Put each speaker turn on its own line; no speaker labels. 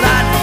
sociedad